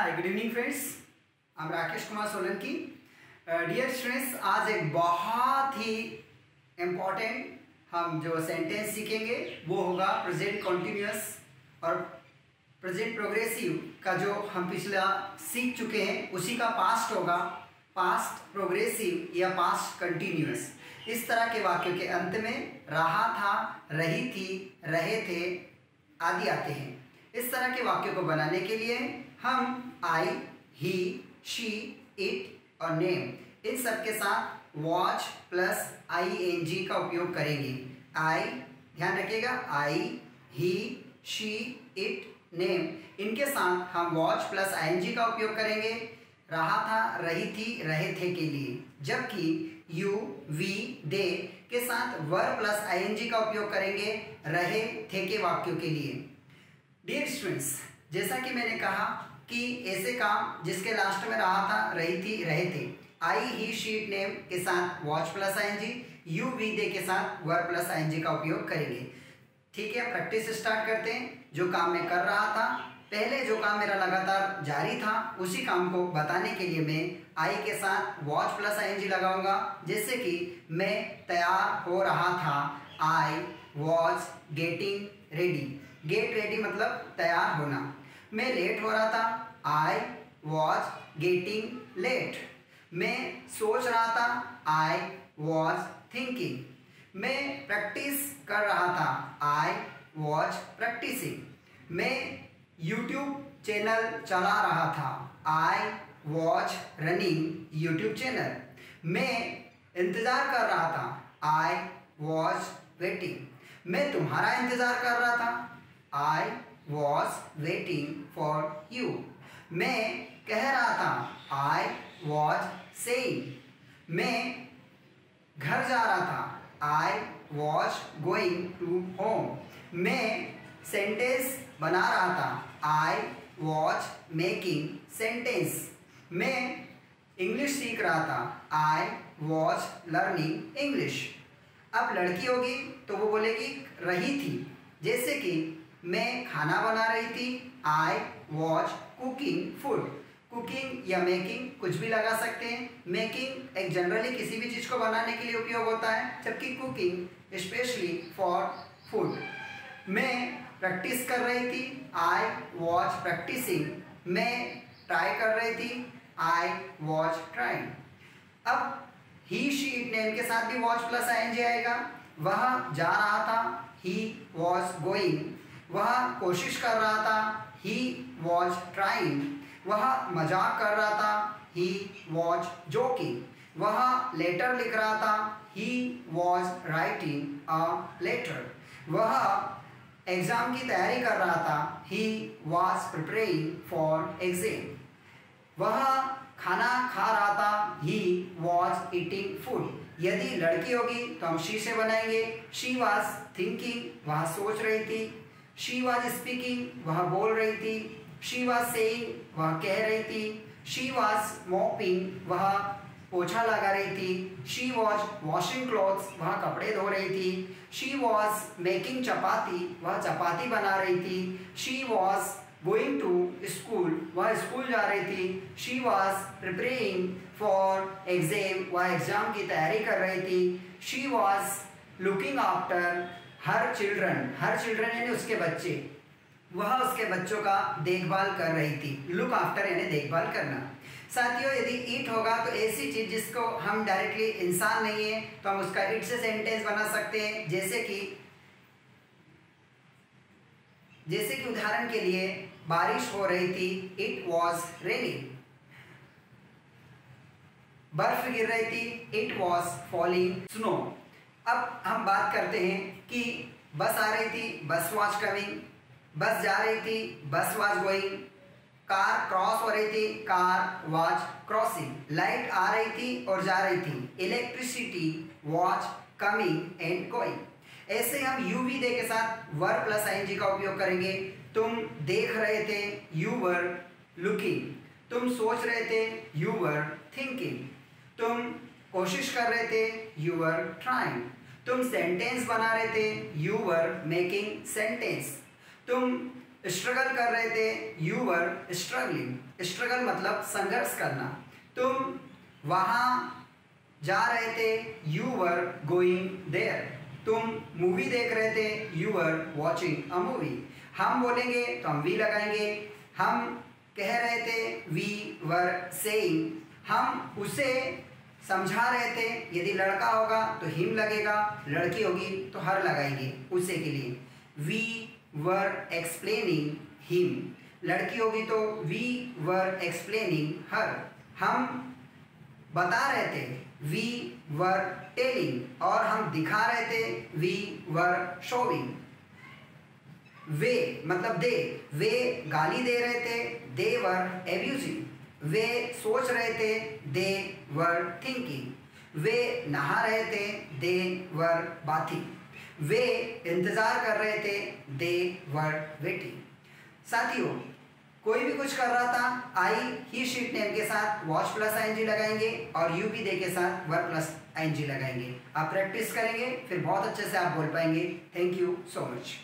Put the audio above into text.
Hi good evening friends am Rakesh Kumar Solanki dear students आज एक बहुत ही important हम जो सेंटेंस सीखेंगे, वो होगा प्रेजेंट कॉन्टिन्यूस और प्रेजेंट प्रोग्रेसिव का जो हम पिछला सीख चुके हैं, उसी का पास्ट होगा। पास्ट प्रोग्रेसिव या पास्ट कंटिन्यूस इस तरह के वाक्यों के अंत में रहा था, रही थी, रहे थे, आदि आते हैं। इस तरह के वाक्यों को बनाने के लिए हम आई ही शी इट और नेम इन सब के साथ was plus I N G का उपयोग करेंगे। आई ध्यान रखिएगा I he she it name इनके साथ हम was plus I N G का उपयोग करेंगे। रहा था, रही थी, रहे थे के लिए। जबकि यू वी दे के साथ वर प्लस आई एन जी का उपयोग करेंगे रहे, थे के वाक्यों के लिए। डियर स्टूडेंट्स जैसा कि मैंने कहा कि ऐसे काम जिसके लास्ट में रहा था, रही थी, रहे थे। आई ही शीट नेम के साथ was plus I G you we they के साथ वर प्लस आई का उपयोग करेंगे। ठीक है प्रैक्टिस स्टार्ट करते हैं। जो काम मैं कर रहा था, पहले जो काम मेरा लगातार जारी था, उसी काम को बताने के लिए मैं आई के साथ वॉच प्लस आई लगाऊँगा जैसे कि मैं तैयार हो रहा था। I was getting ready get ready मतलब तैयार होना। मैं लेट हो रहा था। आई वॉज़ गेटिंग लेट मैं सोच रहा था। आई वॉज़ थिंकिंग मैं प्रैक्टिस कर रहा था। आई वॉज़ प्रैक्टिसिंग मैं यूट्यूब चैनल चला रहा था। I was running YouTube channel मैं इंतज़ार कर रहा था। आई वॉच वेटिंग मैं तुम्हारा इंतज़ार कर रहा था। I was waiting for you मैं कह रहा था आई वॉज़ सेइंग मैं घर जा रहा था I was going to home मैं सेंटेंस बना रहा था आई वॉज़ मेकिंग सेंटेंस मैं इंग्लिश सीख रहा था आई वॉज़ लर्निंग इंग्लिश अब लड़की होगी तो वो बोलेगी, रही थी। जैसे कि मैं खाना बना रही थी। I was cooking food cooking या मेकिंग कुछ भी लगा सकते हैं। मेकिंग एक जनरली किसी भी चीज़ को बनाने के लिए उपयोग होता है, जबकि कुकिंग स्पेशली फॉर फ़ूड मैं प्रैक्टिस कर रही थी। आई वॉच प्रैक्टिसिंग मैं ट्राई कर रही थी। आई वॉच ट्राइंग अब ही शीट नेम के साथ भी वॉच प्लस आईएनजी आएगा। वह जा रहा था। ही वॉज़ गोइंग वह कोशिश कर रहा था। ही वॉज़ ट्राइंग वह मज़ाक कर रहा था। ही वॉज़ जोकिंग वह लेटर लिख रहा था। He was writing a letter वह एग्ज़ाम की तैयारी कर रहा था। He was preparing for exam वह खाना खा रहा था। ही वॉज़ ईटिंग फ़ूड यदि लड़की होगी तो हम शी से बनाएँगे। शी वॉज़ थिंकिंग वह सोच रही थी। शी वॉज़ स्पीकिंग वह बोल रही थी। शी वॉज़ सेइंग वह कह रही थी। शी वॉज़ मॉपिंग वह पोछा लगा रही थी। शी वॉज़ वॉशिंग क्लॉथ्स वह कपड़े धो रही थी। शी वॉज़ मेकिंग चपाती, वह चपाती बना रही थी। She was going to school वह स्कूल जा रही थी। She was preparing for exam वह एग्ज़ाम की तैयारी कर रही थी। She was looking after her children her children यानी उसके बच्चे, वह उसके बच्चों का देखभाल कर रही थी। लुक आफ्टर यानी देखभाल करना। साथियों, यदि ईट होगा तो ऐसी चीज़ जिसको हम डायरेक्टली इंसान नहीं है तो हम उसका ईट से सेंटेंस बना सकते हैं। जैसे कि जैसे कि उदाहरण के लिए, बारिश हो रही थी इट वॉज़ रेनिंग बर्फ़ गिर रही थी इट वॉज़ फॉलिंग स्नो अब हम बात करते हैं कि बस आ रही थी, बस वॉज़ कमिंग बस जा रही थी, बस वॉज़ गोइंग कार क्रॉस हो रही थी, कार वॉज़ क्रॉसिंग लाइट आ रही थी और जा रही थी electricity was coming and going ऐसे हम यू वी दे के साथ वर प्लस आई जी का उपयोग करेंगे। तुम देख रहे थे यू वर लुकिंग तुम सोच रहे थे यू वर थिंकिंग तुम कोशिश कर रहे थे यू वर ट्राइंग तुम सेंटेंस बना रहे थे यू वर मेकिंग सेंटेंस तुम स्ट्रगल कर रहे थे यू वर स्ट्रगलिंग स्ट्रगल मतलब संघर्ष करना. तुम वहाँ जा रहे थे यू वर गोइंग देयर तुम मूवी देख रहे थे you were watching a movie हम बोलेंगे तो हम वी लगाएँगे. हम कह रहे थे वी वर सेइंग हम उसे समझा रहे थे, यदि लड़का होगा तो हिम लगेगा, लड़की होगी तो हर लगाएँगे, उसे के लिए। वी वर एक्सप्लेनिंग हिम लड़की होगी तो वी वर एक्सप्लेनिंग हर हम बता रहे थे वी वर टेलिंग और हम दिखा रहे थे वी वर शोविंग वे मतलब दे, वे गाली दे रहे थे दे वर एब्यूजिंग वे सोच रहे थे, दे वर थिंकिंग वे नहा रहे थे, दे वर बाथिंग वे इंतज़ार कर रहे थे, दे वर वेटिंग साथियों, कोई भी कुछ कर रहा था, आई ही शीट नेम के साथ वॉच प्लस आई लगाएँगे और यू भी दे के साथ वर प्लस आई लगाएँगे. आप प्रैक्टिस करेंगे, फिर बहुत अच्छे से आप बोल पाएँगे. Thank you so much